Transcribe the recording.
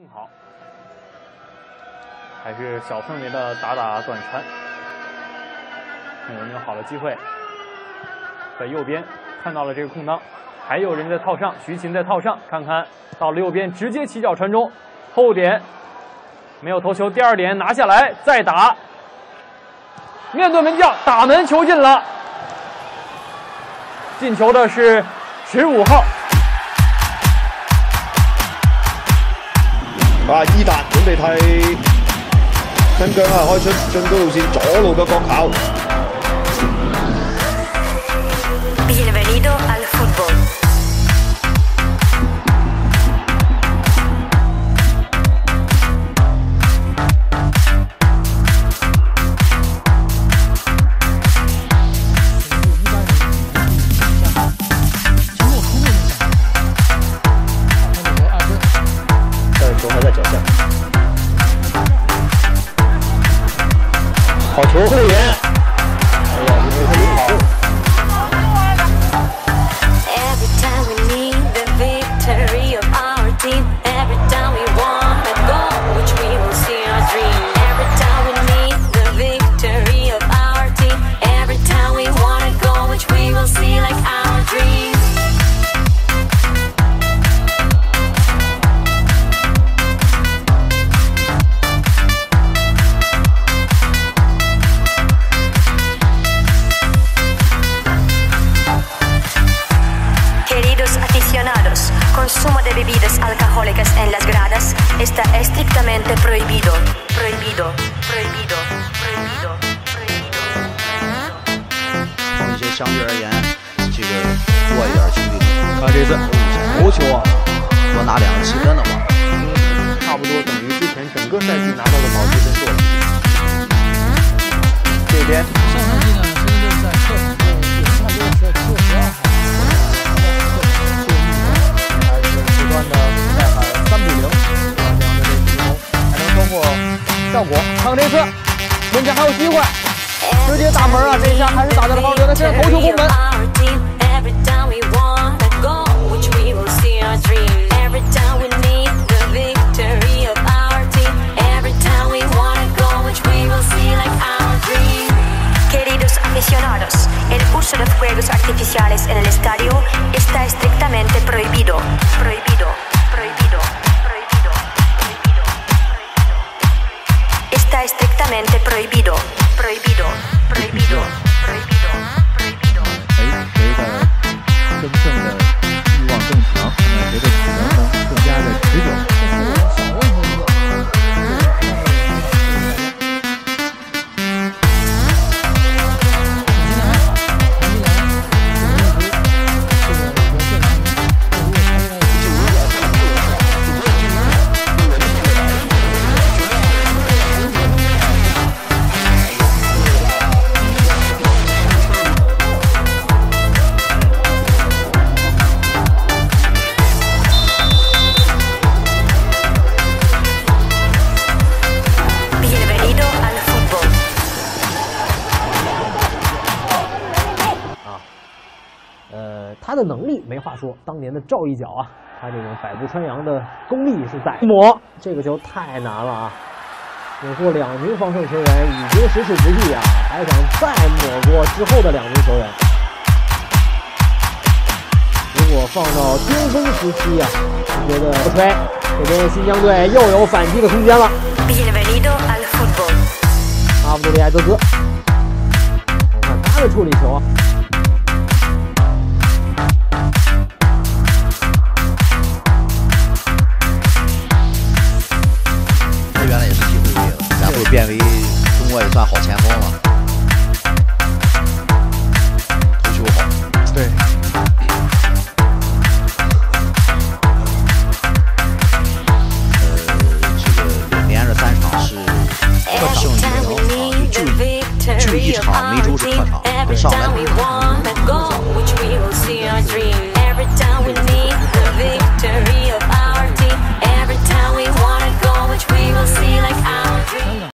更好，还是小范围的打打短传，看有没有好的机会。在右边看到了这个空当，还有人在套上，徐琴在套上，看看到了右边直接起脚传中，后点没有头球，第二点拿下来再打，面对门将打门球进了，进球的是十五号。替新疆啊开出进攻路线左路嘅角球。保护会员。consumo de bebidas alcohólicas en las gradas está estrictamente prohibido, prohibido, prohibido, prohibido, prohibido. 从一些相对而言这个弱一点的球队，看这次头球啊，多拿两个七分的话，差不多等于之前整个赛季拿到的保级分数了。这边 效果。看看这次门前还有机会，直接打门啊！这一下还是打在了方格的身上，头球攻门。 Every time we want a goal, which we will see our dream. Every time we need the victory of our team. Every time we want a goal, which we will see like our dream. Queridos aficionados, el uso de fuegos artificiales en el estadio está estrictamente prohibido. Prohibido, prohibido, 他的能力没话说，当年的赵一脚啊，他这种百步穿杨的功力是在。抹这个球太难了啊！掩护两名防守球员已经实属不易啊，还想再抹过之后的两名球员。如果放到巅峰时期啊，我觉得不吹，这边新疆队又有反击的空间了。阿布杜里埃泽兹，我看他的处理球啊，好前锋了。都修好。连着三场是客场赢啊就就一场梅州是客场上